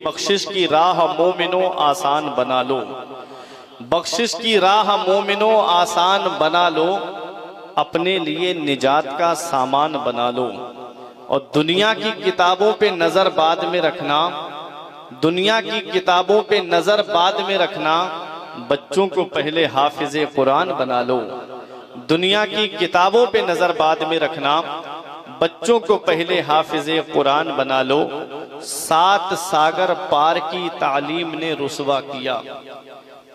बख्शिश की राह मोमिनो आसान बना लो। बख्शिश की राह मोमिनो आसान बना लो। अपने लिए निजात का सामान बना लो। और दुनिया की किताबों पे नज़र बाद में रखना। दुनिया की किताबों पे नज़र बाद में रखना। बच्चों को पहले हाफिज कुरान बना लो। दुनिया की किताबों पे नज़र बाद में रखना। बच्चों को पहले हाफिज कुरान बना लो। सात सागर पार की तालीम ने रुसवा किया।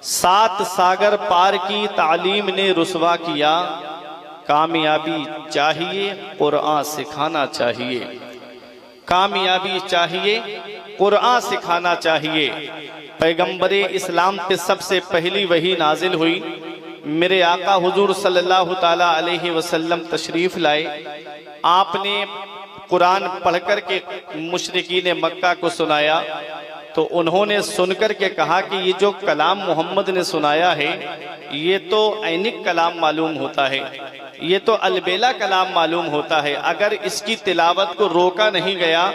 सात सागर पार की तालीम ने रुसवा किया। कामयाबी चाहिए, कुरान सिखाना चाहिए। कामयाबी चाहिए, कुरान सिखाना चाहिए। पैगंबर इस्लाम पे सबसे पहली वही नाजिल हुई। मेरे आका हुजूर सल्लल्लाहु ताला अलैहि वसल्लम तशरीफ़ लाए। आपने कुरान पढ़कर के मुशरकी ने मक्का को सुनाया। तो उन्होंने सुनकर के कहा कि ये जो कलाम मोहम्मद ने सुनाया है, ये तो ऐनिक कलाम मालूम होता है। ये तो अलबेला कलाम मालूम होता है। अगर इसकी तिलावत को रोका नहीं गया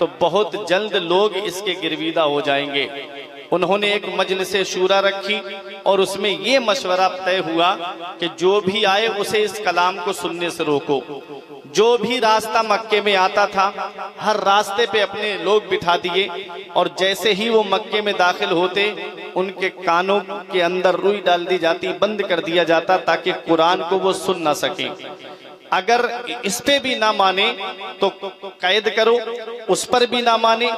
तो बहुत जल्द लोग इसके गिरविदा हो जाएँगे। उन्होंने एक मजल से शूरा रखी। और उसमें ये मशवरा तय हुआ कि जो भी आए उसे इस कलाम को सुनने से रोको। जो भी रास्ता मक्के में आता था, हर रास्ते पे अपने लोग बिठा दिए और जैसे ही वो मक्के में दाखिल होते, उनके कानों के अंदर रुई डाल दी जाती, बंद कर दिया जाता ताकि कुरान को वो सुन ना सके। अगर इस पे भी ना माने तो कैद करो। उस पर भी ना माने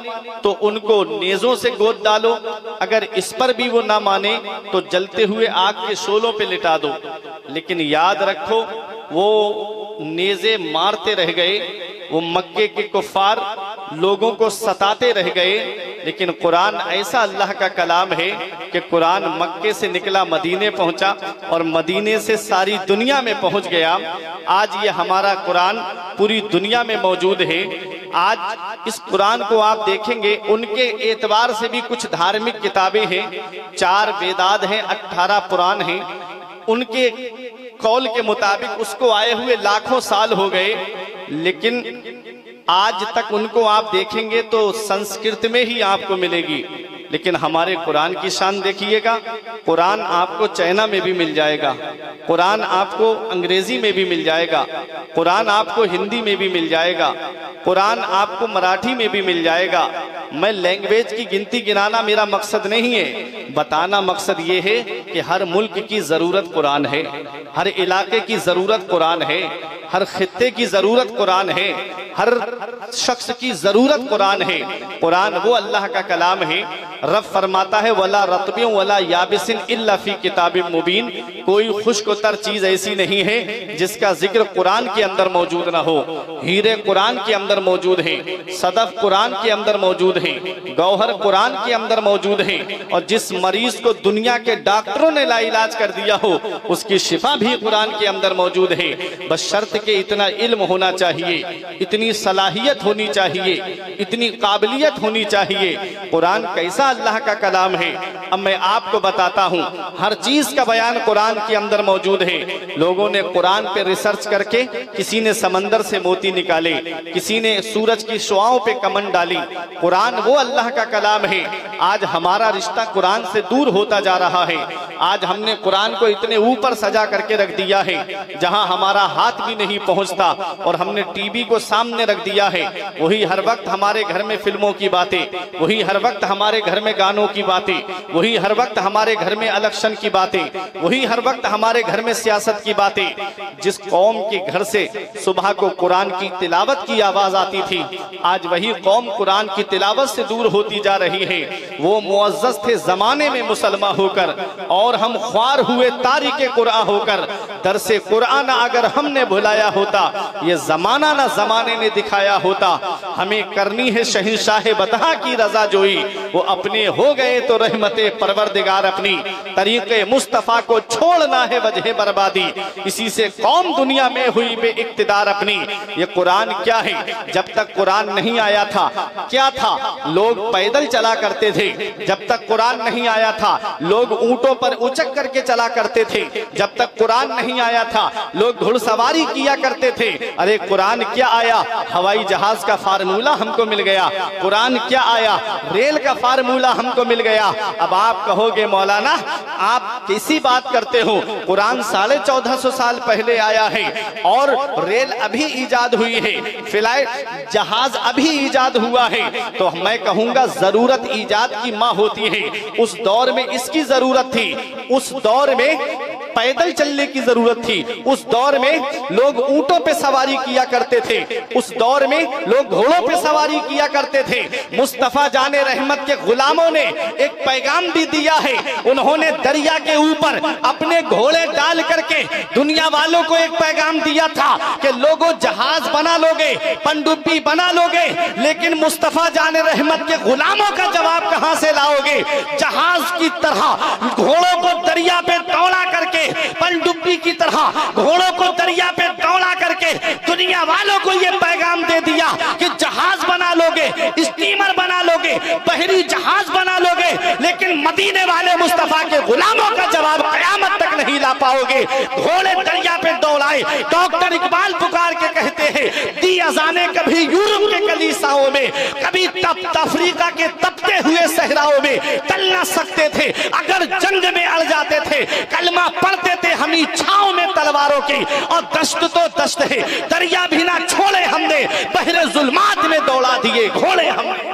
तो उनको नेजों से गोद डालो। अगर इस पर भी वो ना माने तो जलते हुए आग के शोलों पे लिटा दो। लेकिन याद रखो, वो नेजे मारते रह गए, वो मक्के के कुफार लोगों को सताते रह गए लेकिन कुरान ऐसा अल्लाह का कलाम है कि कुरान मक्के से निकला, मदीने पहुँचा और मदीने से सारी दुनिया में पहुँच गया। आज ये हमारा कुरान पूरी दुनिया में मौजूद है। आज इस कुरान को आप देखेंगे, उनके एतबार से भी कुछ धार्मिक किताबें हैं। चार वेदाद हैं अठारह पुराण हैं। उनके कौल के मुताबिक उसको आए हुए लाखों साल हो गए। लेकिन आज तक उनको आप देखेंगे तो संस्कृत में ही आपको मिलेगी। लेकिन हमारे कुरान की शान देखिएगा। कुरान आपको चाइना में भी मिल जाएगा। कुरान आपको अंग्रेज़ी में भी मिल जाएगा। कुरान आपको हिंदी में भी मिल जाएगा। कुरान आपको मराठी में भी मिल जाएगा। मैं लैंग्वेज की गिनती गिनाना मेरा मकसद नहीं है। बताना मकसद ये है कि हर मुल्क की ज़रूरत कुरान है। हर इलाके की ज़रूरत कुरान है। हर खत्ते की ज़रूरत कुरान है। हर शख्स की ज़रूरत कुरान है। कुरान वो अल्लाह का कलाम है। रब फरमाता है, वला रतबियों वला याबिसिन इल्ला फ़ी किताब मुबीन। कोई खुशकोतर चीज़ ऐसी नहीं है जिसका ज़िक्र कुरान के अंदर मौजूद ना हो। हीरे कुरान के अंदर मौजूद है, सदफ कुरान के अंदर मौजूद है, गौहर कुरान के अंदर मौजूद है। और जिस मरीज़ को दुनिया के डॉक्टरों ने लाइलाज कर दिया हो, उसकी शिफा भी कुरान के अंदर मौजूद है। बस शर्त के इतना इल्म होना चाहिए, इतनी सलाहियत होनी चाहिए, इतनी काबिलियत होनी चाहिए। कुरान कैसा अल्लाह का कलाम है। अब मैं आपको बताता हूँ, हर चीज़ का बयान कुरान के अंदर मौजूद है। लोगों ने कुरान पे रिसर्च करके किसी ने समंदर से मोती निकाले, किसी ने सूरज की शुआओं पे कमन डाली। कुरान वो अल्लाह का कलाम है। आज हमारा रिश्ता कुरान से दूर होता जा रहा है। आज हमने कुरान को इतने ऊपर सजा करके रख दिया है, जहाँ हमारा हाथ भी नहीं पहुँचता और हमने टीवी को सामने रख दिया है। वही हर वक्त हमारे घर में फ़िल्मों की बातें, वही हर वक्त हमारे घर में गानों की बातें, वही हर वक्त हमारे घर में इलेक्शन की बातें, वही हर वक्त हमारे घर में सियासत की बातें। जिस कौम के घर से सुबह को कुरान की तिलावत की आवाज़ आती थी, आज वही कौम कुरान की तिलावत से दूर होती जा रही है। वो मुआज़ थे जमाने में मुसलमान होकर, और हम ख्वार हुए तारीख कुरान होकर। दर से कुरान अगर हमने भुलाया होता, ये जमाना ना जमाने ने दिखाया होता। हमें करनी है शहनशाह बता की रजा जोई, वो अपने हो गए तो रहमत परवरदिगार अपनी, तरीके मुस्तफ़ा को छोड़ना है वजह बर्बादी। इसी से कौम दुनिया में हुई बे इकतदार अपनी। ये कुरान क्या है? जब तक कुरान नहीं आया था, क्या था? लोग पैदल चला करते थे। जब तक कुरान नहीं आया था, लोग ऊँटों पर उचक करके चला करते थे। जब तक कुरान नहीं आया था, लोग घुड़सवारी किया करते थे। अरे कुरान क्या आया? हवाई जहाज़ का फार्मूला हमको मिल गया। कुरान क्या आया? रेल का फार्मूला हमको मिल गया। अब आप कहोगे, मौलाना, आप किसी बात करते हो? कुरान साढ़े चौदह सौ साल पहले आया है और रेल अभी ईजाद हुई है। फ़्लाइट जहाज़ अभी ईजाद हुआ है। तो मैं कहूँगा, ज़रूरत ईजाद की माँ होती है। उस दौर में इसकी ज़रूरत थी। उस दौर में पैदल चलने की ज़रूरत थी। उस दौर में लोग ऊंटों पे सवारी किया करते थे। उस दौर में लोग घोड़ों पे सवारी किया करते थे। मुस्तफ़ा जाने रहमत के गुलामों ने एक पैगाम भी दिया है। उन्होंने दरिया के ऊपर अपने घोड़े डाल करके दुनिया वालों को एक पैगाम दिया था कि लोगों जहाज़ बना लोगे, पनडुब्बी बना लोगे, लेकिन मुस्तफ़ा जाने रहमत के गुलामों का जवाब कहाँ से लाओगे? जहाज़ की तरह घोड़ों को दरिया पे दौड़ा करके पनडुब्बी की तरह घोड़ों को दरिया पे दौड़ा करके दुनिया वालों को ये पैगाम दे दिया कि जहाज़ बना लोगे स्टीमर बना लोगे बहरी जहाज़ बना लोगे, लेकिन मदीने वाले मुस्तफ़ा के गुलामों का जवाब कयामत तक नहीं ला पाओगे। घोड़े दरिया पे दौड़ाए, डॉक्टर इकबाल पुकार के कहते हैं दी अजाने कभी यूरोप के कलीसाओं में, कभी तप अफ्रीका के तपते हुए सहराओं में तल ना सकते थे। अगर जंग में अड़ जाते थे, कलमा पढ़ते थे, हम छाओ में तलवारों की, और दस्त तो दस्त है। दरिया भी ना छोड़े हमने पहले जुल्मात में दौड़ा दिए घोड़े हमने।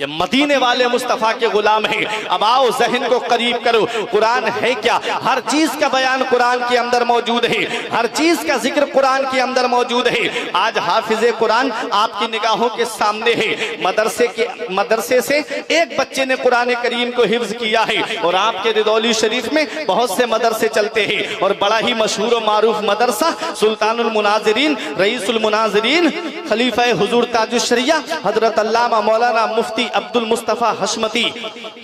ये मदीने वाले मुस्तफ़ा के गुलाम हैं। अब आओ, जहन को करीब करो। कुरान है क्या? हर चीज़ का बयान कुरान के अंदर मौजूद है। हर चीज़ का ज़िक्र कुरान के अंदर मौजूद है। आज हाफिज कुरान आपकी निगाहों के सामने है। मदरसे के, मदरसे से एक बच्चे ने कुरान करीम को हिफ्ज किया है। और आपके रिदौली शरीफ में बहुत से मदरसे चलते हैं। और बड़ा ही मशहूर और मारूफ मदरसा सुल्तानुल मुनाजरीन, रईसुल मुनाजरीन खलीफा हजूर ताजुशरिया हज़रत अल्लामा मौलाना मुफ्ती अब्दुल मुस्तफ़ा हशमती,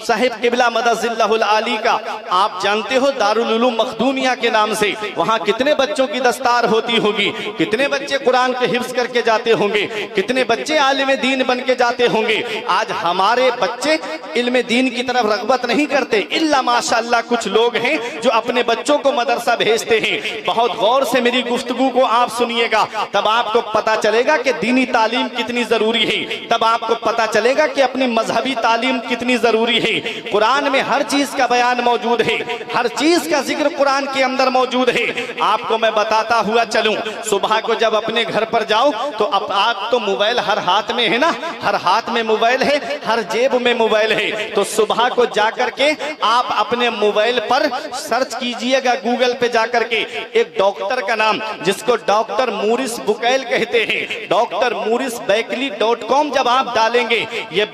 साहिब किबला मदजिल्लाहुल आली का, आप जानते हो दारुल मखदूमिया के नाम से, वहाँ कितने बच्चों की दस्तार होती होगी, कितने बच्चे कुरान के हिफ्ज करके जाते होंगे, कितने बच्चे आलिम दीन बन के जाते होंगे, आज हमारे बच्चे इल्म दीन की तरफ़ रगबत नहीं करते, इल्ला माशाल्लाह कुछ लोग हैं जो अपने बच्चों को मदरसा भेजते हैं, बहुत गौर से मेरी गुफ्तगु को आप सुनिएगा, तब आपको पता चलेगा कि दीनी तालीम कितनी ज़रूरी है? तब आपको पता चलेगा कि अपनी मजहबी तालीम कितनी ज़रूरी है। कुरान में हर चीज़ का बयान मौजूद है। हर चीज़ का ज़िक्र कुरान के अंदर मौजूद है। आपको मैं बताता हुआ चलूँ। सुबह को जब अपने घर पर जाओ तो अब आप तो मोबाइल हर हाथ में है ना? हर हाथ में मोबाइल है, हर जेब में मोबाइल है। तो सुबह को जाकर के आप अपने मोबाइल पर सर्च कीजिएगा गूगल पे जाकर के। एक डॉक्टर का नाम, जिसको डॉक्टर मूरिस बुकैल कहते हैं। Doctor Maurice Bucaille dot com जब आप डालेंगे, ये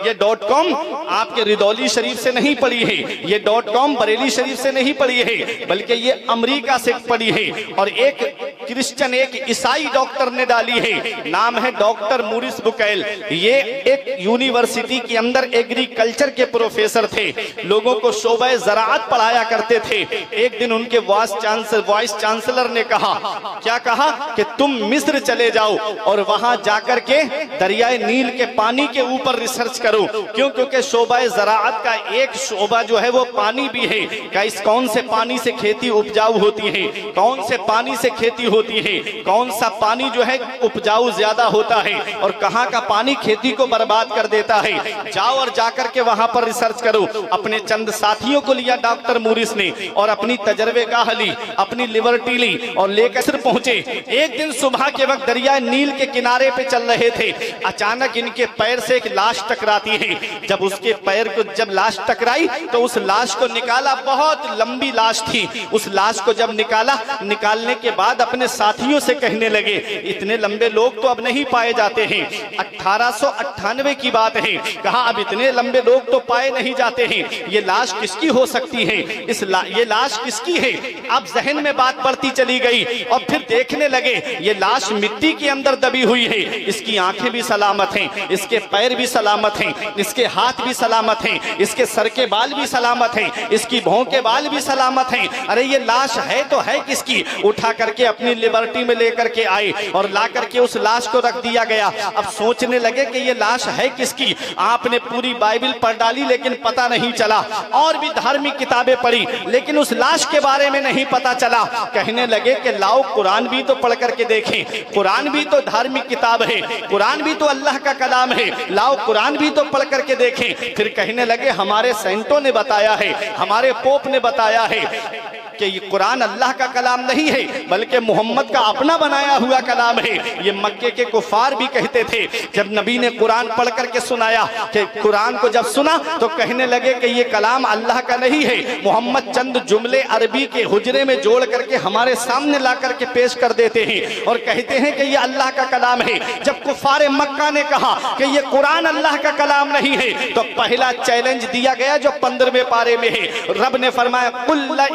ये डॉट कॉम आपके रिदौली शरीफ से नहीं पड़ी है, ये डॉट कॉम बरेली शरीफ से नहीं पड़ी है, बल्कि ये अमेरिका से पड़ी है, और एक क्रिश्चियन, एक ईसाई डॉक्टर ने डाली है, नाम है डॉक्टर मूरिस बुकैल। ये एक यूनिवर्सिटी के अंदर एग्रीकल्चर के प्रोफेसर थे, लोगों को शोबा जरात पढ़ाया करते थे। एक दिन उनके वाइस चांसलर ने कहा, क्या कहा कि तुम मिस्र चले जाओ और वहाँ जाकर के दरियाए नील के पानी के ऊपर रिसर्च करो। क्यों? क्योंकि शोबा जरात का एक शोबा जो है वो पानी भी है। क्या इस कौन से पानी से खेती उपजाऊ होती है? कौन से पानी से खेती होती है? कौन सा पानी जो है उपजाऊ ज़्यादा होता है? और कहाँ का पानी खेती को बर्बाद कर देता है? जाओ और जाकर के वहाँ पर रिसर्च करो। अपने चंद साथियों को लिया डॉक्टर मूरिस ने और अपनी तजर्बे का ली, अपनी लिबर्टी ली और लेकर पहुँचे। एक दिन सुबह के वक्त दरिया नील के किनारे पे चल रहे थे। अचानक इनके पैर से एक लाश टकराती है। जब उसके पैर को जब लाश टकराई तो उस लाश को निकाला बहुत लंबी लाश थी। उस लाश को जब निकाला निकालने के बाद अपने साथियों से कहने लगे इतने लंबे लोग तो अब नहीं पाए जाते हैं। अठारह सौ अट्ठानवे की बात है। कहा अब इतने लंबे लोग तो पाए नहीं जाते हैं। ये लाश किसकी हो सकती है? इस ला, ये लाश किसकी है? अब जहन में बात बढ़ती चली गई और फिर देखने लगे ये लाश मिट्टी के अंदर दबी हुई है। इसकी आँखें भी सलामत हैं, इसके पैर भी सलामत हैं, इसके हाथ भी सलामत हैं, इसके सर के बाल भी सलामत हैं, इसकी भों के बाल भी सलामत हैं। अरे ये लाश है तो है किसकी? उठा करके अपनी लिबर्टी में लेकर के आए और ला करके उस लाश को रख दिया गया। अब सोचने लगे कि ये लाश है किसकी? आपने पूरी बाइबल पढ़ डाली, लेकिन पता नहीं चला। और भी धार्मिक किताबें पढ़ी, लेकिन उस लाश के बारे में नहीं पता चला। कहने लगे कि लाओ, कुरान भी तो पढ़ करके देखें। कुरान भी तो धार्मिक किताब है। कुरान भी तो अल्लाह का कलाम है। लाओ, कुरान भी तो पढ़ करके देखें। फिर कहने लगे, हमारे सेंटों ने बताया है, हमारे पोप ने बताया है। कि ये कुरान अल्लाह का कलाम नहीं है, बल्कि मोहम्मद का अपना बनाया हुआ कलाम है। ये मक्के के कुफार भी कहते थे, जब नबी ने कुरान पढ़ करके सुनाया कि कुरान को जब सुना तो कहने लगे कि ये कलाम अल्लाह का नहीं है। मोहम्मद चंद जुमले अरबी के हुजरे में जोड़ करके हमारे सामने ला करके पेश कर देते हैं और कहते हैं कि ये अल्लाह का कलाम है। जब कुफार मक्का ने कहा कि ये कुरान अल्लाह का कलाम नहीं है तो पहला चैलेंज दिया गया जो पंद्रहवें पारे में है। रब ने फरमाया कुल्ला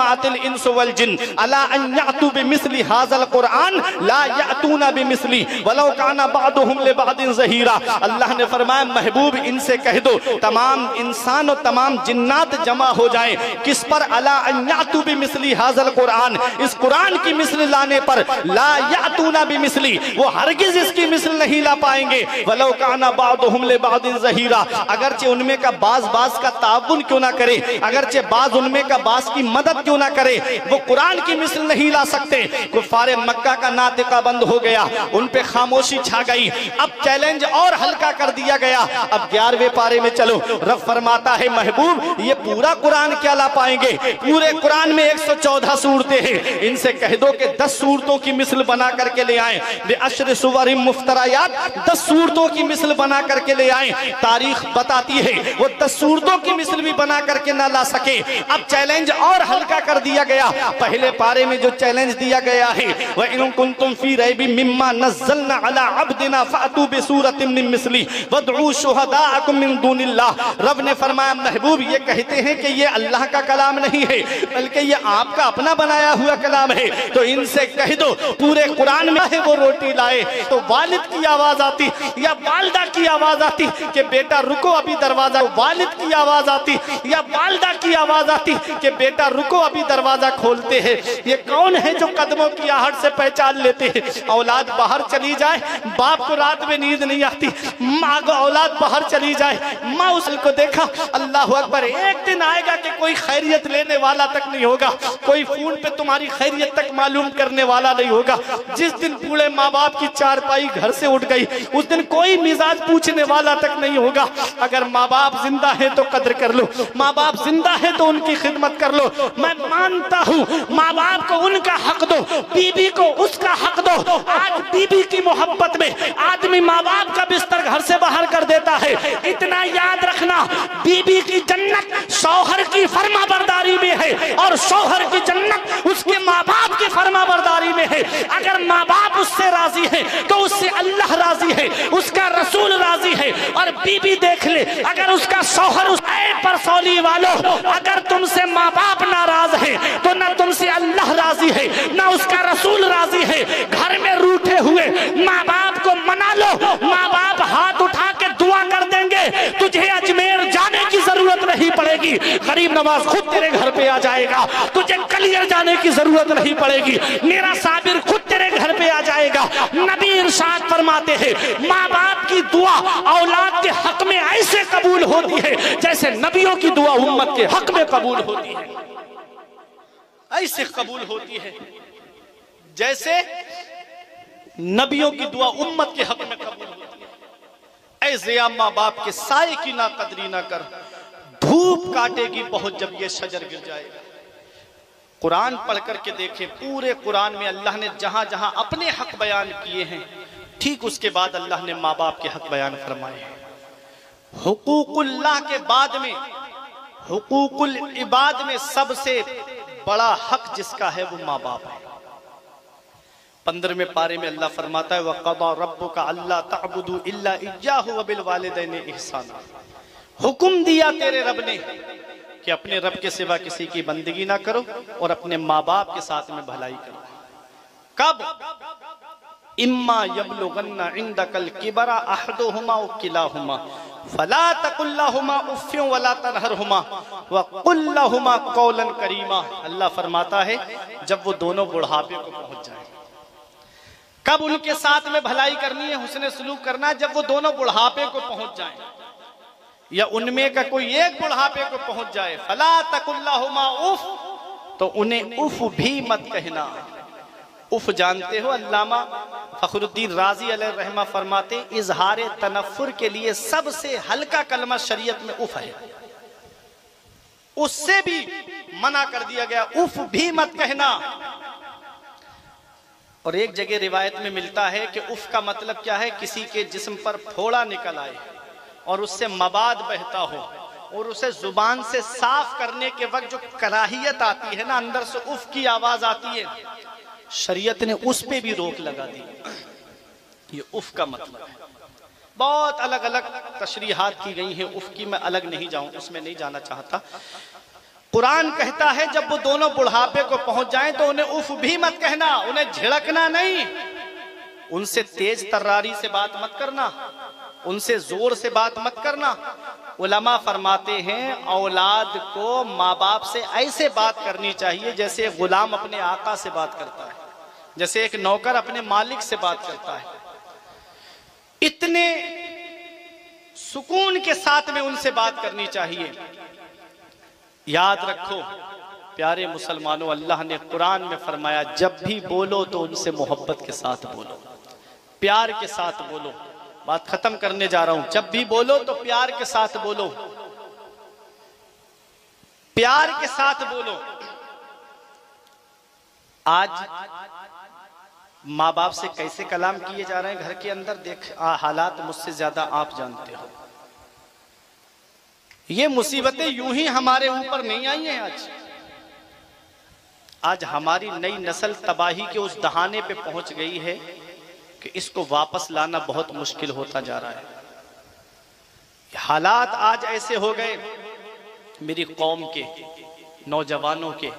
इनिजतमातिल इंस वल जिन अला अन यातू बिमिस्ली हाज़ल कुरान ला यातूना बिमिस्ली वलो काना बादुहुम लिबादिन ज़हीरा अल्लाह ने फरमाया महबूब इनसे कह दो तमाम इंसान और तमाम जिन्नात जमा हो जाएँ किस पर अला अन यातू बिमिस्ली हाज़ल कुरान इस कुरान की मिस्ल लाने पर ला यातूना बिमिस्ली वो हरगिज इसकी मिस्ल नहीं ला पाएँगे वलो काना बादुहुम लिबादिन ज़हीरा अगरचे उनमें का बाज बाज का ताउन क्यों ना करे अगरचे बाज उनमें का बाज की मदद क्यों ना करे? वो कुरान की मिसल नहीं ला सकते। कुफारे मक्का का नातिका बंद हो गया। उन पे खामोशी छा गई। अब चैलेंज और हल्का कर दिया गया। अब ग्यारहवें पारे में चलो। रब फरमाता है, महबूब, ये पूरा कुरान क्या ला पाएँगे? पूरे कुरान में 114 सूरतें हैं। इनसे कह दो कि 10 सूरतों की मिसल बना करके ले आए। वे अशर सुवर मुफ्तरायात 10 सूरतों की मिसल बना करके ले आए। तारीख बताती है, वो 10 सूरतों की मिसल भी बना करके ना ला सके। अब चैलेंज और हल्का कर दिया गया। पहले पारे में जो चैलेंज दिया गया है, वह इन कुंतुम फ़ी रैबी मिम्मा नज़्ज़लना अला अब्दिना फातू बिसूरतिन मिन मिस्ली वदउ शुहदाअकुम मिन दूनिल्लाह। रब ने फरमाया, महबूब, ये कहते हैं कि ये अल्लाह का कलाम नहीं है, बल्कि ये आपका अपना बनाया हुआ कलाम है। तो इनसे कह दो, पूरे कुरान में है वो रोटी लाए तो वालिद की आवाज़ आती, या वालदा की आवाज़ आती कि बेटा रुको अभी दरवाज़ा, वालिद की आवाज़ आती, या वालदा की आवाज़ आती कि बेटा रुको अभी दरवाज़ा खोलते हैं? ये कौन है जो कदमों की आहट से पहचान लेते हैं? औलाद बाहर चली जाए, बाप को रात में नींद नहीं आती, माँ को औलाद बाहर चली जाए। माँ उस को देखा, अल्लाह अकबर, एक दिन आएगा कि कोई खैरियत लेने वाला तक नहीं होगा। कोई फ़ोन पे तुम्हारी खैरियत तक मालूम करने वाला नहीं होगा। जिस दिन बूढ़े माँ बाप की चारपाई घर से उठ गई, उस दिन कोई मिजाज पूछने वाला तक नहीं होगा। अगर माँ बाप ज़िंदा है तो कदर कर लो। माँ बाप ज़िंदा है तो उनकी खिदमत कर लो। मैं मानता हूँ। माँ बाप को उनका हक दो बीबी को उसका हक दो। आज बीबी की मोहब्बत में आदमी माँ बाप का बिस्तर घर से बाहर कर देता है। इतना याद रखना बीबी की जन्नत शौहर की फर्मा बरदारी में है और शौहर की जन्नत उसके माँ बाप की फर्मा बरदारी में है अगर माँ बाप उससे राज़ी है तो उससे अल्लाह राज़ी है, उसका रसूल राज़ी है, और बीबी देख ले, अगर उसका शौहर उस पर सौली वालों, अगर तुमसे माँ बाप नाराज़ है तो ना तुमसे अल्लाह राज़ी है, ना उसका रसूल राज़ी है। घर में नहीं पड़ेगी। गरीब नवाज़ खुद तेरे घर पे आ जाएगा। तुझे कलियर जाने की ज़रूरत नहीं पड़ेगी। मेरा साबिर खुद तेरे घर पे आ जाएगा। नबी इरशाद फरमाते हैं माँ बाप की दुआ औलाद के हक में ऐसे कबूल होती है, जैसे नबियों की दुआ उम्मत के हक में कबूल होती है। ऐसे कबूल होती है, जैसे नबियों की दुआ उम्मत के हक में कबूल होती है। ऐसे माँ बाप के साय की ना कदरी ना कर धूप काटेगी बहुत जब ये शजर गिर जाएगा कुरान पढ़ करके देखें, पूरे कुरान में अल्लाह ने जहाँ जहाँ अपने हक बयान किए हैं, ठीक उसके बाद अल्लाह ने माँ बाप के हक बयान फरमाए हैं। हुकूकुल्लाह के बाद में, हुकूकुल इबाद में सबसे बड़ा हक जिसका है वो माँ बाप है। पंद्रहवें पारे में अल्लाह फरमाता है, वक़दा रब्बु का अल्लाह तबुदू इल्ला इज्जाहु व बिल वालिदैन ihsana हुक्म दिया तेरे रब ने कि अपने रब के सिवा किसी की बंदगी ना करो और अपने माँ बाप के साथ में भलाई करो। कब? इम्मा यबलुगन्ना इंदकल किबरा अहदुहुमा व किलाहुमा। फला तकुल्लाहुमा उफ्यों वला तनहरहुमा। व कुल्लाहुमा कौलन करीमा। अल्लाह फरमाता है, जब वो दोनों बुढ़ापे को पहुँच जाए। कब उनके साथ में भलाई करनी है हुसन सलूक करना है, जब वो दोनों बुढ़ापे को पहुँच जाए। या उनमें का कोई एक बुढ़ापे को पहुँच जाए, फला तकुल्लाहुमा उफ तो उन्हें उफ भी मत कहना। उफ जानते हो अल्लामा फखरुद्दीन राज़ी रहमा फरमाते, इजहार तनफुर के लिए सबसे हल्का कलमा शरीयत में उफ है। उससे भी मना कर दिया गया, उफ भी मत कहना। और एक जगह रिवायत में मिलता है कि उफ का मतलब क्या है? किसी के जिस्म पर फोड़ा निकल आए। और उससे मवाद बहता हो। और उसे ज़ुबान से साफ़ करने के वक्त जो कराहियत आती है ना, अंदर से उफ की आवाज़ आती है, शरीयत ने उस पे भी रोक लगा दी। ये उफ का मतलब है। बहुत अलग अलग तशरीहात की गई है। उफ की मैं अलग नहीं जाऊँ, उसमें नहीं जाना चाहता। कुरान कहता है, जब वो दोनों बुढ़ापे को पहुँच जाएँ तो उन्हें उफ भी मत कहना, उन्हें झिड़कना नहीं। उनसे तेज तर्रारी से बात मत करना। उनसे ज़ोर से बात मत करना। उलमा फरमाते हैं, औलाद को माँ बाप से ऐसे बात करनी चाहिए जैसे एक गुलाम अपने आका से बात करता है, जैसे एक नौकर अपने मालिक से बात करता है। इतने सुकून के साथ में उनसे बात करनी चाहिए। याद रखो, प्यारे मुसलमानों, अल्लाह ने कुरान में फरमाया, जब भी बोलो तो उनसे मोहब्बत के साथ बोलो, प्यार के साथ बोलो। बात खत्म करने जा रहा हूँ। जब भी बोलो तो प्यार के साथ बोलो। प्यार के साथ बोलो। आज माँ बाप से कैसे कलाम किए जा रहे हैं? घर के अंदर देख आ, हालात मुझसे ज़्यादा आप जानते हो। ये मुसीबतें यूँ ही हमारे ऊपर नहीं आई हैं आज। आज हमारी नई नस्ल तबाही के उस दहाने पे पहुँच गई है। कि इसको वापस लाना बहुत मुश्किल होता जा रहा है। हालात आज ऐसे हो गए, मेरी कौम के, नौजवानों के,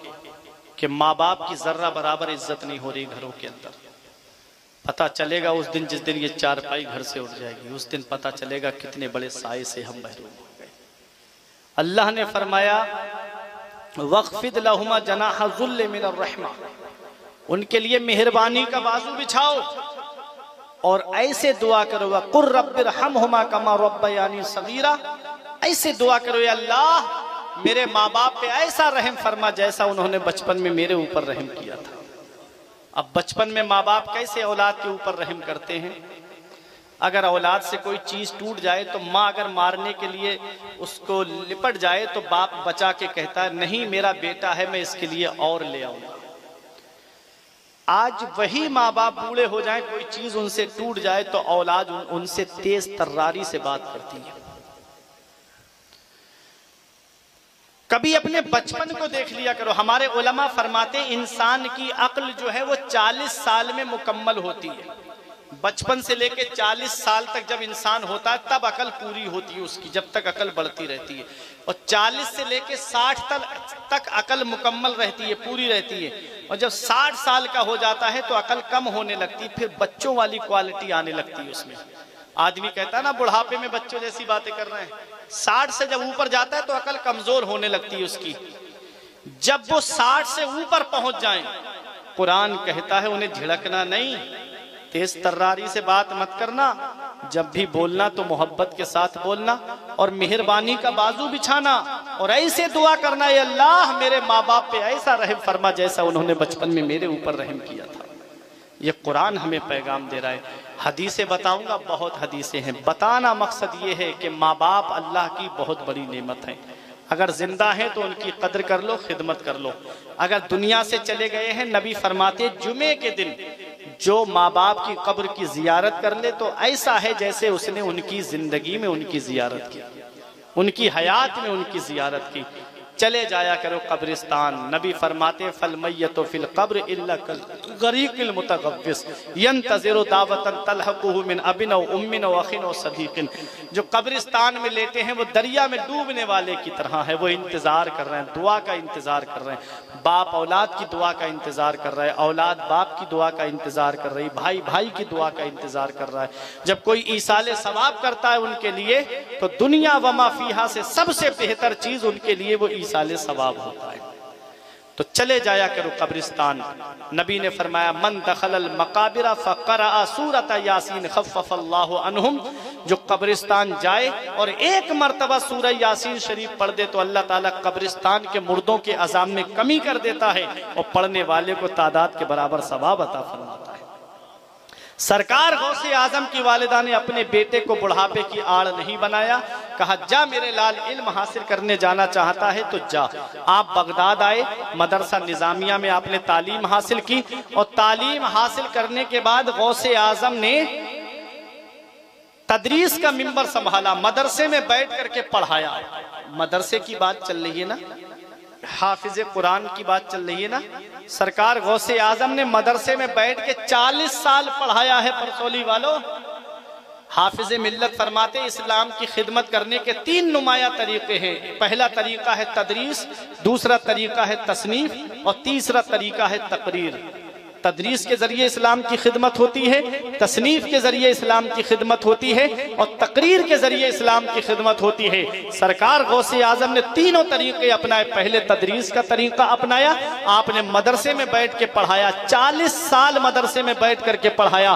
कि माँ बाप की जर्रा बराबर इज़्ज़त नहीं हो रही घरों के अंदर। पता चलेगा उस दिन जिस दिन ये चारपाई घर से उठ जाएगी, उस दिन पता चलेगा कितने बड़े साय से हम महरूम हो गए। अल्लाह ने फरमाया, वक्फिद लहुमा जना मिन रहमा। उनके लिए मेहरबानी का बाजू बिछाओ। और ऐसे दुआ करो कुर रब्बिर हम हुमा कमा रब यानी सगीरा। ऐसे दुआ करो अल्लाह, मेरे माँ बाप पे ऐसा रहम फरमा जैसा उन्होंने बचपन में मेरे ऊपर रहम किया था। अब बचपन में माँ बाप कैसे औलाद के ऊपर रहम करते हैं? अगर औलाद से कोई चीज़ टूट जाए तो माँ अगर मारने के लिए उसको लिपट जाए तो बाप बचा के कहता है, नहीं, मेरा बेटा है, मैं इसके लिए और ले आऊँगा। आज वही माँ बाप बूढ़े हो जाए कोई चीज़ उनसे टूट जाए तो औलाद उन, उनसे तेज तर्रारी से बात करती है। कभी अपने बचपन को देख लिया करो। हमारे उलमा फरमाते इंसान की अक्ल जो है वो 40 साल में मुकम्मल होती है। बचपन से लेके 40 साल तक जब इंसान होता है, तब अकल पूरी होती है उसकी, जब तक अकल बढ़ती रहती है। और 40 से लेके 60 तक तक अकल मुकम्मल रहती है, पूरी रहती है। और जब 60 साल का हो जाता है तो अकल कम होने लगती है, फिर बच्चों वाली क्वालिटी आने लगती है उसमें। आदमी कहता है ना, बुढ़ापे में बच्चों जैसी बातें कर रहे हैं। साठ से जब ऊपर जाता है तो अकल कमज़ोर होने लगती है उसकी। जब वो साठ से ऊपर पहुँच जाए, कुरान कहता है, उन्हें झिड़कना नहीं। तेज तर्रारी से बात मत करना। जब भी बोलना तो मोहब्बत के साथ बोलना और मेहरबानी का बाजू बिछाना। और ऐसे दुआ करना ये अल्लाह, मेरे माँ बाप पे ऐसा रहम फरमा जैसा उन्होंने बचपन में मेरे ऊपर रहम किया था। ये कुरान हमें पैगाम दे रहा है। हदीसें बताऊँगा, बहुत हदीसें हैं। बताना मकसद ये है कि माँ बाप अल्लाह की बहुत बड़ी नेमत है। अगर ज़िंदा है तो उनकी कदर कर लो, खिदमत कर लो। अगर दुनिया से चले गए हैं, नबी फरमाते, जुमे के दिन जो माँ बाप की कब्र की जियारत कर ले तो ऐसा है जैसे उसने उनकी ज़िंदगी में उनकी जियारत की, उनकी हयात में उनकी जियारत की। चले जाया करो कब्रिस्तान। नबी फरमाते, फल फिल कब्र जो कब्रिस्तान में लेटे हैं, वो दरिया में डूबने वाले की तरह है। वो इंतज़ार कर रहे हैं, दुआ का इंतज़ार कर रहे हैं। बाप औलाद की दुआ का इंतज़ार कर रहा है। औलाद बाप की दुआ का इंतज़ार कर रही, भाई भाई की दुआ का इंतज़ार कर रहा है। जब कोई ईसाले सवाब करता है उनके लिए तो दुनिया व माफिया से सबसे बेहतर चीज़ उनके लिए वो ईसाले सवाब होता है। तो चले जाया करो कब्रिस्तान। नबी ने फरमाया, मन दखल मकाबिरा फ़कर सूरत यासीन खफ़ल्लाहु अनहुम। जो कब्रिस्तान जाए और एक मरतबा सूरह यासीन शरीफ पढ़ दे तो अल्लाह ताला कब्रिस्तान के मुर्दों के अजाम में कमी कर देता है और पढ़ने वाले को तादाद के बराबर सवाब अता फरमाता है। सरकार गौसे आज़म की वालिदा ने अपने बेटे को बुढ़ापे की आड़ नहीं बनाया। कहा, जा मेरे लाल इल्म हासिल करने जाना चाहता है तो जा। आप बगदाद आए, मदरसा निजामिया में आपने तालीम हासिल की और तालीम हासिल करने के बाद गौसे आज़म ने तदरीस का मिंबर संभाला, मदरसे में बैठ करके पढ़ाया। मदरसे की बात चल रही है ना? हाफिज कुरान की बात चल रही है ना? सरकार गौसे आज़म ने मदरसे में बैठ के 40 साल पढ़ाया है परसोली वालों। हाफिज मिल्लत फरमाते इस्लाम की खिदमत करने के तीन नुमाया तरीके हैं। पहला तरीका है तदरीस, दूसरा तरीका है तसनीफ और तीसरा तरीका है तकरीर। तदरीस के ज़रिए इस्लाम की खिदमत होती है, तसनीफ के ज़रिए इस्लाम की खिदमत होती है और तकरीर के ज़रिए इस्लाम की खिदमत होती है। सरकार गौसे आज़म ने तीनों तरीके अपनाए। पहले तदरीस का तरीका अपनाया, आपने मदरसे में बैठ के पढ़ाया, चालीस साल मदरसे में बैठ करके पढ़ाया।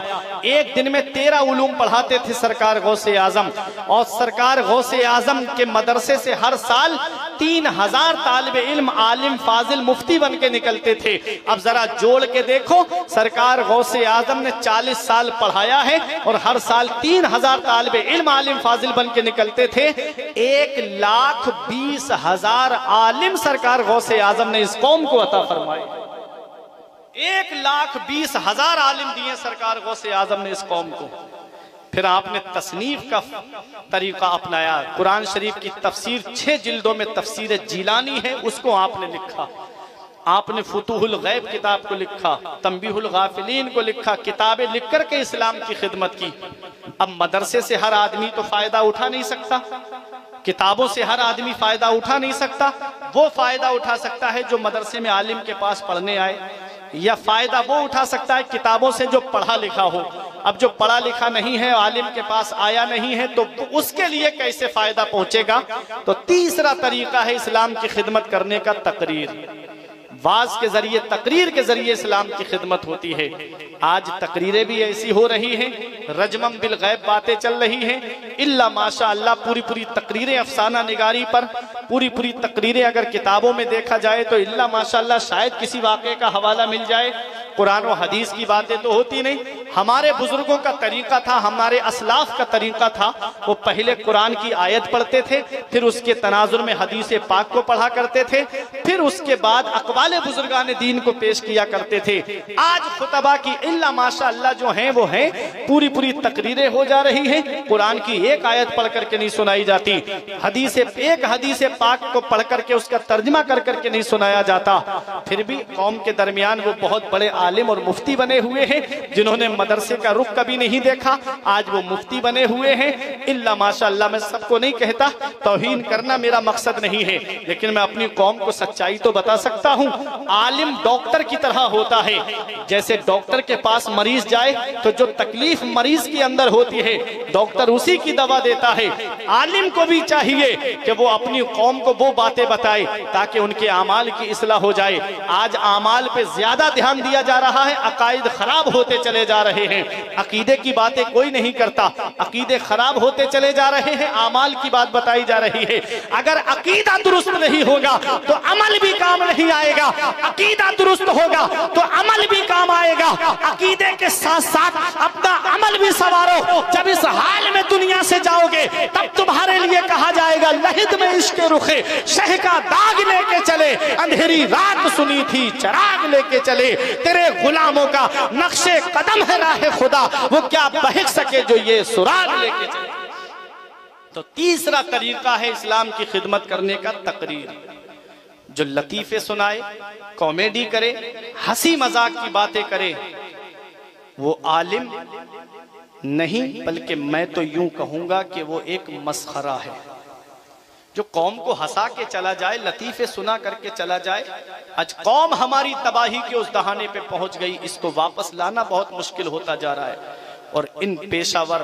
एक दिन में तेरह उलूम पढ़ाते थे सरकार गौसे आज़म। और सरकार गौसे आज़म के मदरसे से हर साल तीन हज़ार तालब इल्म, आलिम, फाजिल, मुफ्ती बन के निकलते थे। अब जरा जोड़ के देखो, सरकार गौसे आज़म ने 40 साल पढ़ाया है और हर साल तीन हज़ार तालब इल्म, आलिम, फाजिल बन के निकलते थे। एक लाख बीस हज़ार आलिम सरकार गौसे आज़म ने इस कौम को अता फरमाए एक लाख बीस हज़ार आलिम दिए सरकार गौसे आज़म ने इस कौम को। फिर आपने तसनीफ का तरीका अपनाया। कुरान शरीफ की तफसीर छह जिल्दों में तफसीर जीलानी है, उसको आपने लिखा। आपने फतूहुल गैब किताब को लिखा, तंबीहुल गाफिलीन को लिखा, किताबें लिख कर के इस्लाम की खिदमत की। अब मदरसे से हर आदमी तो फ़ायदा उठा नहीं सकता। किताबों से हर आदमी फ़ायदा उठा नहीं सकता। वो फ़ायदा उठा सकता है जो मदरसे में आलिम के पास पढ़ने आए। या फ़ायदा वो उठा सकता है किताबों से जो पढ़ा लिखा हो। अब जो पढ़ा लिखा नहीं है, आलिम के पास आया नहीं है तो उसके लिए कैसे फ़ायदा पहुंचेगा? तो तीसरा तरीका है इस्लाम की खिदमत करने का तकरीर। वाज के ज़रिए, तकरीर के ज़रिए इस्लाम की खिदमत होती है। आज तकरीरें भी ऐसी हो रही हैं रजमम बिल गैब बातें चल रही हैं। इल्ला माशा अल्लाह पूरी पूरी तकरीरें अफसाना निगारी पर, पूरी पूरी तकरीरें अगर किताबों में देखा जाए तो इल्ला माशा अल्लाह शायद किसी वाक़े का हवाला मिल जाए। कुरान और हदीस की बातें तो होती नहीं हमारे बुज़ुर्गों का तरीका था, हमारे असलाफ का तरीका था। वो पहले कुरान की आयत पढ़ते थे, फिर उसके तनाजुर में हदीस पाक को पढ़ा करते थे, फिर उसके बाद अकबाल बुजुर्गान दीन को पेश किया करते थे। आज खुतबा की इल्ला माशा जो हैं, वो हैं। पूरी पूरी तकरीरें हो जा रही हैं। कुरान की एक आयत पढ़ करके नहीं सुनाई जाती। हदीस, एक हदीस पाक को पढ़ करके उसका तर्जमा कर करके नहीं सुनाया जाता। फिर भी कौम के दरमियान वो बहुत बड़े आलिम और मुफ्ती बने हुए हैं, जिन्होंने मदरसे का रुख कभी नहीं देखा। आज वो मुफ्ती बने हुए हैं। इल्ला माशाल्लाह, मैं सबको नहीं कहता, तोहीन करना मेरा मकसद नहीं है। लेकिन मैं अपनी कौम को सच्चाई तो बता सकता हूँ। आलिम डॉक्टर की तरह होता है। जैसे डॉक्टर के पास मरीज़ जाए तो जो तकलीफ़ मरीज़ के अंदर होती है, डॉक्टर उसी की दवा देता है। आलिम को भी चाहिए कि वो अपनी कौम को वो बातें बताए, ताकि उनके अमाल की इसलाह हो जाए। आज अमाल पे ज़्यादा ध्यान दिया जा रहा है, अकायद खराब होते चले जा रहे हैं। अकीदे की बातें कोई नहीं करता। अकीदे खराब होते चले जा रहे हैं। अमाल की बात बताई जा रही है। अगर अकीदा दुरुस्त नहीं होगा तो अमल भी काम नहीं आएगा। अकीदा दुरुस्त होगा तो अमल भी काम आएगा। अकीदे के साथ साथ अपना अमल भी सवारो। जब इस हाल में दुनिया से जाओगे, तब तुम्हारे लहिद में इश्क रुखे शह का दाग लेके चले, अंधेरी रात सुनी थी, चराग लेके चले। तेरे गुलामों का नक्शे कदम है राह खुदा, वो क्या बहक सके जो ये सुराग लेके चले? तो तीसरा तरीका है इस्लाम की खिदमत करने का तकरीर। जो लतीफे सुनाए, कॉमेडी करे, हँसी मज़ाक की बातें करे, वो आलिम नहीं, बल्कि मैं तो यूँ कहूँगा कि वो एक मसखरा है। जो कौम को हंसा के चला जाए, लतीफे सुना करके चला जाए, आज कौम हमारी तबाही के उस दहाने पे पहुँच गई, इसको वापस लाना बहुत मुश्किल होता जा रहा है। और इन पेशावर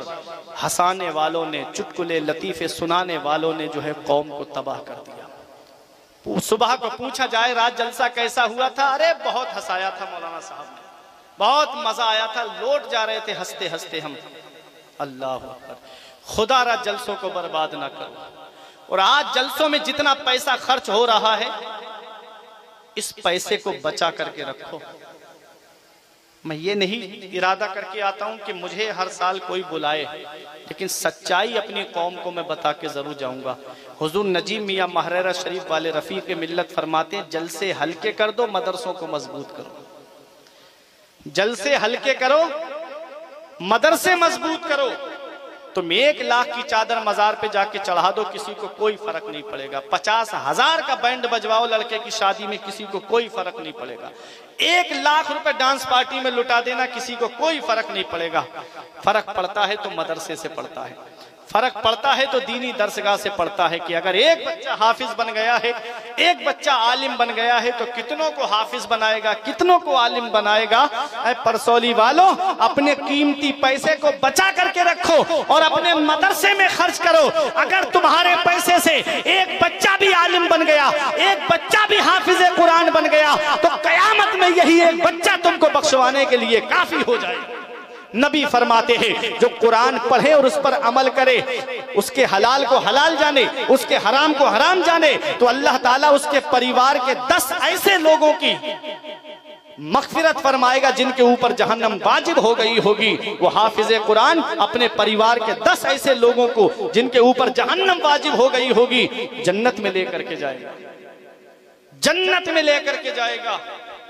हंसाने वालों ने, चुटकुले लतीफे सुनाने वालों ने जो है कौम को तबाह कर दिया। सुबह को पूछा जाए, रात जलसा कैसा हुआ था? अरे, बहुत हंसाया था मौलाना साहब ने। बहुत मज़ा आया था, लौट जा रहे थे हँसते हँसते हम। अल्लाह खुदा रात जलसों को बर्बाद ना करो। और आज जलसों में जितना पैसा खर्च हो रहा है, इस पैसे को बचा करके रखो। मैं ये नहीं इरादा करके आता हूँ कि मुझे हर साल कोई बुलाए, लेकिन सच्चाई अपनी कौम को मैं बता के ज़रूर जाऊँगा। हुजूर नजीम मियाँ महरेरा शरीफ वाले रफ़ीक मिल्लत फरमाते, जल से हल्के कर दो, मदरसों को मज़बूत करो। जल से हल्के करो, मदरसे मज़बूत करो। तुम एक लाख की चादर मजार पे जाके चढ़ा दो, किसी को कोई फ़र्क नहीं पड़ेगा। पचास हज़ार का बैंड बजवाओ लड़के की शादी में, किसी को कोई फ़र्क नहीं पड़ेगा। एक लाख रुपए डांस पार्टी में लुटा देना, किसी को कोई फ़र्क नहीं पड़ेगा। फ़र्क पड़ता है तो मदरसे से पड़ता है। फ़र्क पड़ता है तो दीनी दरसगाह से पड़ता है कि अगर एक बच्चा हाफिज बन गया है, एक बच्चा आलिम बन गया है तो कितनों को हाफिज बनाएगा, कितनों को आलिम बनाएगा? परसौली वालों, अपने कीमती पैसे को बचा करके रखो और अपने मदरसे में खर्च करो। अगर तुम्हारे पैसे से एक बच्चा भी आलिम बन गया, एक बच्चा भी हाफिज कुरान बन गया तो कयामत में यही एक बच्चा तुमको बख्शवाने के लिए काफ़ी हो जाएगा। नबी फरमाते हैं, जो कुरान पढ़े और उस पर अमल करे, उसके हलाल को हलाल जाने, उसके हराम को हराम जाने तो अल्लाह ताला उसके परिवार के दस ऐसे लोगों की मगफिरत फरमाएगा जिनके ऊपर जहन्नम वाजिब हो गई होगी। वो हाफिज कुरान अपने परिवार के दस ऐसे लोगों को, जिनके ऊपर जहन्नम वाजिब हो गई होगी, जन्नत में लेकर के जाएगा। जन्नत में लेकर के जाएगा।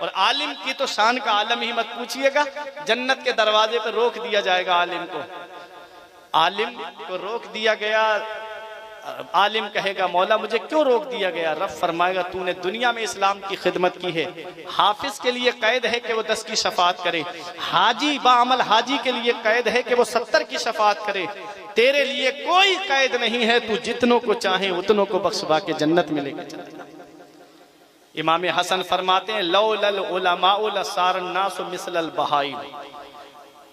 और आलिम की तो शान का आलम ही मत पूछिएगा, जन्नत के दरवाजे पर रोक दिया जाएगा आलिम को। आलिम को रोक दिया गया, आलिम कहेगा, मौला मुझे क्यों रोक दिया गया? रब फरमाएगा, तूने दुनिया में इस्लाम की खिदमत की है। हाफिज के लिए कैद है कि वो दस की शफात करे। हाजी बामल हाजी के लिए कैद है कि वो सत्तर की शफात करे। तेरे लिए कोई कैद नहीं है, तू जितनों को चाहे, उतनों को बख्शवा के जन्नत में लेकर चले इमाम हसन फरमाते हैं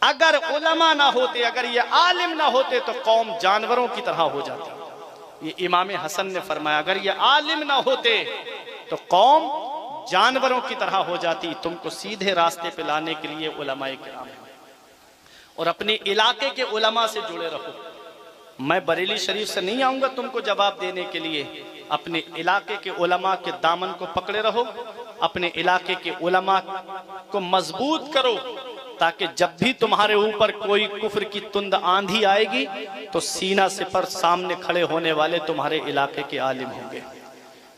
अगर उलमा ना होते, अगर ये आलिम ना होते तो कौम जानवरों की तरह हो जाती। ये इमाम हसन ने फरमाया, अगर ये आलिम ना होते तो कौम जानवरों की तरह हो जाती। तुमको सीधे रास्ते पे लाने के लिए उलमा कराम और अपने इलाके के उलमा से जुड़े रहो। मैं बरेली शरीफ से नहीं आऊँगा तुमको जवाब देने के लिए। अपने इलाके के उलमा के दामन को पकड़े रहो, अपने इलाके के उलमा को मज़बूत करो, ताकि जब भी तुम्हारे ऊपर कोई कुफर की तुंद आंधी आएगी तो सीना से पर सामने खड़े होने वाले तुम्हारे इलाके के आलिम होंगे।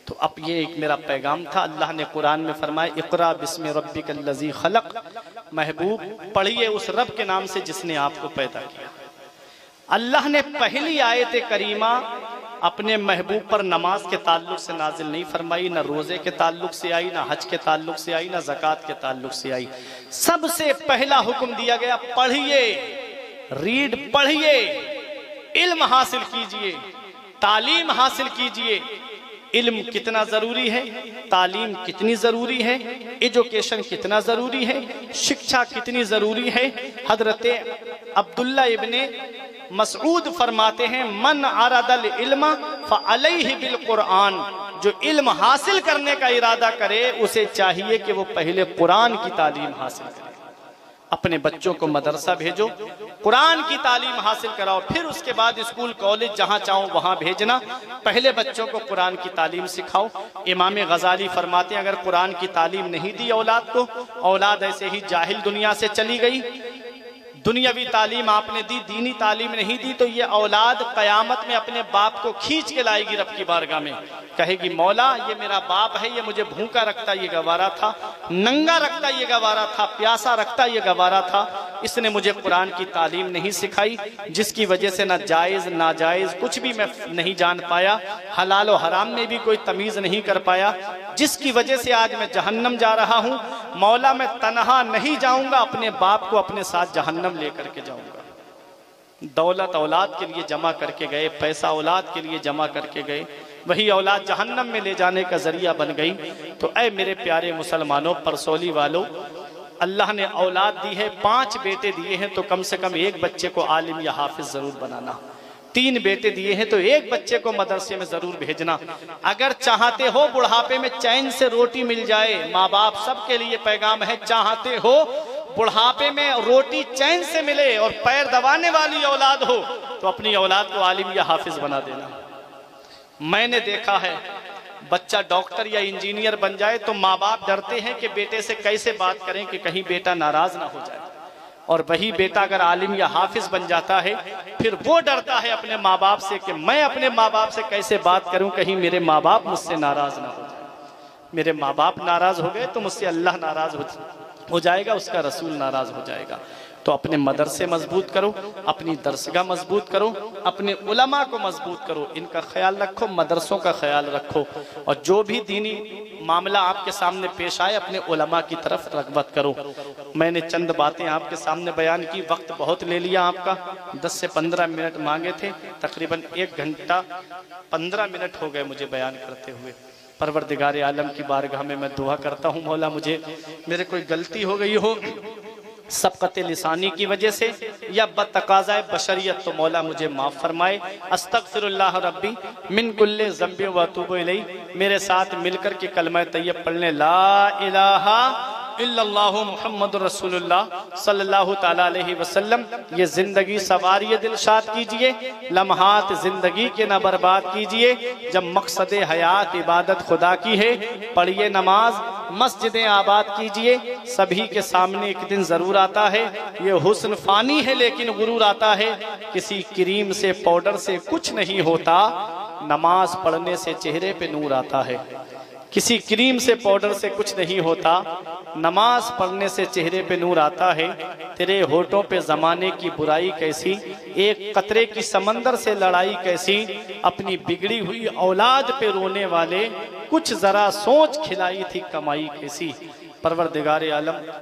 तो अब ये एक मेरा पैगाम था। अल्लाह ने कुरान में फरमाया, इकरा बिस्म रबी लजी खलक। महबूब, पढ़िए उस रब के नाम से जिसने आपको पैदा किया। अल्लाह ने पहली आयत करीमा अपने महबूब पर नमाज़ के ताल्लुक से नाजिल नहीं फरमाई, ना रोज़े के ताल्लुक से आई, ना हज के ताल्लुक से आई, ना जक़ात के ताल्लुक से आई। सबसे पहला हुक्म दिया गया, पढ़िए, रीड, पढ़िए, इल्म हासिल कीजिए, तालीम हासिल कीजिए इल्म कितना ज़रूरी है? तालीम कितनी ज़रूरी है? एजुकेशन कितना ज़रूरी है? शिक्षा कितनी ज़रूरी है? हज़रत अब्दुल्ला इबन मसऊद फरमाते हैं, मन आरदल इल्म बिल कुरान जो इल्म हासिल करने का इरादा करे, उसे चाहिए कि वो पहले कुरान की तालीम हासिल करे। अपने बच्चों को मदरसा भेजो, कुरान की तालीम हासिल कराओ, फिर उसके बाद स्कूल, कॉलेज, जहाँ चाहो वहाँ भेजना। पहले बच्चों को कुरान की तालीम सिखाओ। इमाम गजाली फरमाते अगर कुरान की तालीम नहीं दी औलाद को, औलाद ऐसे ही जाहिल दुनिया से चली गई। दुनियावी तालीम आपने दी, दीनी तालीम नहीं दी तो ये औलाद कयामत में अपने बाप को खींच के लाएगी रब की बारगाह में। कहेगी, मौला, ये मेरा बाप है, ये मुझे भूखा रखता, ये गवारा था। नंगा रखता, ये गवारा था। प्यासा रखता, ये गवारा था। इसने मुझे कुरान की तालीम नहीं सिखाई, जिसकी वजह से ना जायज़ ना जायज़ कुछ भी मैं नहीं जान पाया, हलाल और हराम में भी कोई तमीज़ नहीं कर पाया, जिसकी वजह से आज मैं जहन्नम जा रहा हूँ। मौला, मैं तनहा नहीं जाऊँगा, अपने बाप को अपने साथ जहन्नम लेकर के जाऊँगा। दौलत औलाद के लिए जमा करके गए, पैसा औलाद के लिए जमा करके गए, वही औलाद जहन्नम में ले जाने का ज़रिया बन गई। तो ऐ मेरे प्यारे मुसलमानों, परसोली वालों अल्लाह ने औलाद दी है, पाँच बेटे दिए हैं तो कम से कम एक बच्चे को आलिम या हाफिज ज़रूर बनाना। तीन बेटे दिए हैं तो एक बच्चे को मदरसे में ज़रूर भेजना। अगर चाहते हो बुढ़ापे में चैन से रोटी मिल जाए माँ बाप सबके लिए पैगाम है, चाहते हो बुढ़ापे में रोटी चैन से मिले और पैर दबाने वाली औलाद हो तो अपनी औलाद को आलिम या हाफिज बना देना। मैंने देखा है बच्चा डॉक्टर या इंजीनियर बन जाए तो माँ बाप डरते हैं कि बेटे से कैसे बात करें कि कहीं बेटा नाराज़ ना हो जाए। और वही बेटा अगर आलिम या हाफिज बन जाता है, फिर वो डरता है अपने माँ बाप से कि मैं अपने माँ बाप से कैसे बात करूँ, कहीं मेरे माँ बाप मुझसे नाराज़ ना हो जाए। मेरे माँ बाप नाराज़ हो गए तो मुझसे अल्लाह नाराज़ हो जाएगा, उसका रसूल नाराज़ हो जाएगा। तो अपने मदरसे मज़बूत करो, अपनी दरसगा मज़बूत करो, अपने उलमा को मज़बूत करो। इनका ख्याल रखो, मदरसों का ख्याल रखो। और जो भी दीनी मामला आपके सामने पेश आए, अपने उलमा की तरफ़ रगबत करो। मैंने चंद बातें आपके सामने बयान की, वक्त बहुत ले लिया आपका। 10 से 15 मिनट मांगे थे, तकरीबन एक घंटा 15 मिनट हो गए मुझे बयान करते हुए। परवरदिगार आलम की बारगाह में मैं दुआ करता हूँ, मौला मुझे, मेरे कोई गलती हो गई हो सबकत लसानी की वजह से, या बतकाज़ा बशरियत तो मौला मुझे माफ़ फरमाए। अस्तक फिर रबी मिन कुल्ले जम्बे वतूब मेरे साथ मिलकर के कलमा तैयब पढ़ने, ला इलाहा मोहम्मद रसूलुल्लाह सल्लल्लाहु अलैहि वसल्लम, ये ज़िंदगी सवारी दिलशाद कीजिए, लम्हात ज़िंदगी के न बर्बाद कीजिए, जब मकसद हयात इबादत खुदा की है, पढ़िए नमाज़, मस्जिदें आबाद कीजिए, सभी के सामने एक दिन ज़रूर आता है, ये हुस्न फ़ानी है लेकिन गुरूर आता है, किसी क्रीम से, पाउडर से कुछ नहीं होता, नमाज़ पढ़ने से चेहरे पे नूर आता है। किसी क्रीम से पाउडर से कुछ नहीं होता। नमाज़ पढ़ने से चेहरे पे नूर आता है। तेरे होठों पे जमाने की बुराई कैसी? एक कतरे की समंदर से लड़ाई कैसी? अपनी बिगड़ी हुई औलाद पे रोने वाले कुछ जरा सोच खिलाई थी कमाई कैसी? परवर दिगारे आलम